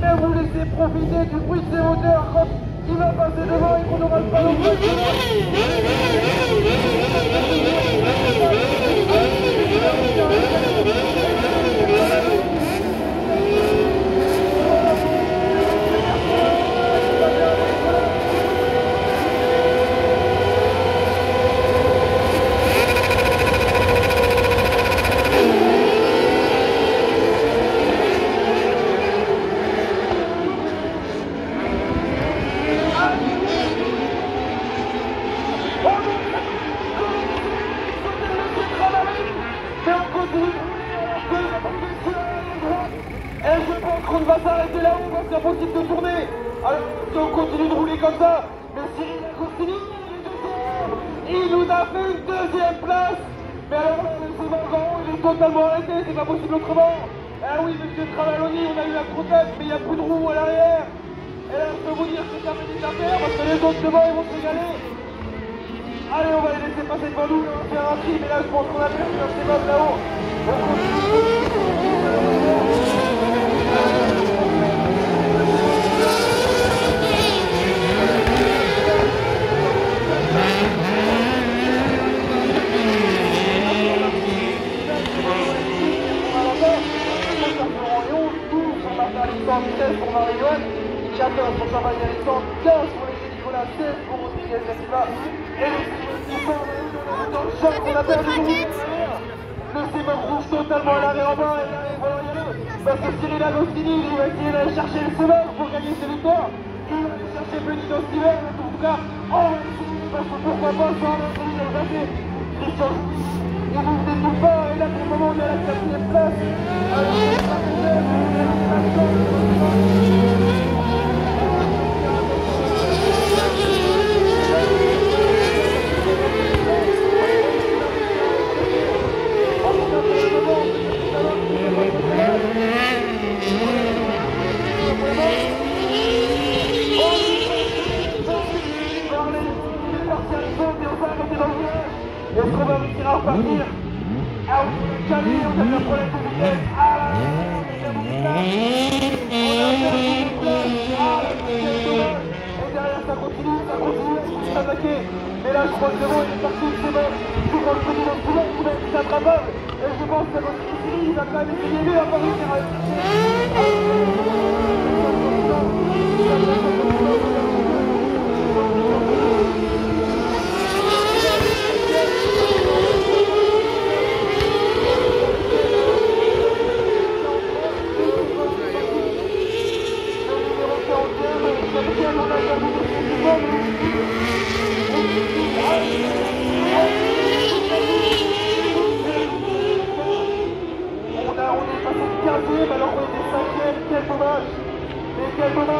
mais vous laissez profiter du bruit de ses moteurs quand il va passer devant et qu'on n'aura pas le bruit. Et je pense qu'on va s'arrêter là-haut parce que c'est impossible de tourner. Alors, si on continue de rouler comme ça, mais Cyril continue, il nous a fait une deuxième place. Mais alors là, le Sévalgan, il est totalement arrêté, c'est pas possible autrement. Ah oui, monsieur Travaloni, on a eu la croutette, mais il n'y a plus de roue à l'arrière. Et là, je peux vous dire que c'est terminé d'affaire parce que les autres devant, ils vont se régaler. Allez, on va les laisser passer devant nous, on va faire un tri, mais là, je pense qu'on a perdu un Sébastien là-haut. On pour Marie-Joanne, 14 pour Alexandre, 15 pour les Nicolas, 16 pour Rodriguez et les Jean qu'on a perdu le rouge totalement à l'arrêt en bas, et le, parce que Cyril Agostini, il va essayer d'aller chercher le Simon pour gagner ses victoires, il va chercher Benito Steven, en tout cas, parce que pourquoi pas, on passé, Christian Est-ce qu'on va à repartir Ah oui, Camille, on a un problème de vitesse Ah et derrière ça continue, ça continue, il. Mais là je crois que il est parti. Je crois que le attrapable. Et je pense que notre il va quand même essayer On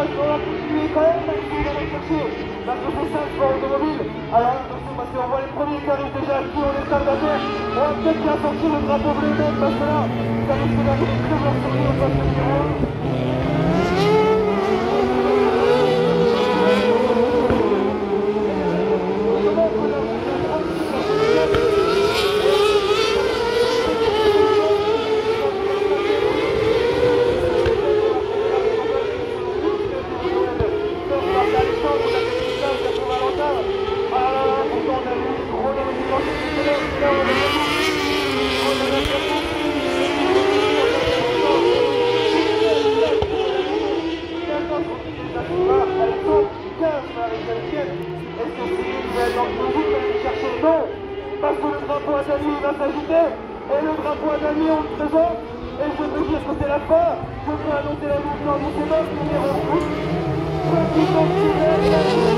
quel dommage, on a continué quand même à essayer d'aller chercher la profession de sport automobile. Alors attention parce qu'on voit les premiers qui arrivent déjà ici, on est stade d'affaires. On va peut-être bien sortir le drapeau bleu même parce que là, ça risque d'arriver très bien sorti au poste numéro 1. Parce que le drapeau à Dany va s'agiter et le drapeau à Dany on le présente et je peux dire que c'est la fin. Je peux annoncer la victoire du Sénat numéro 12.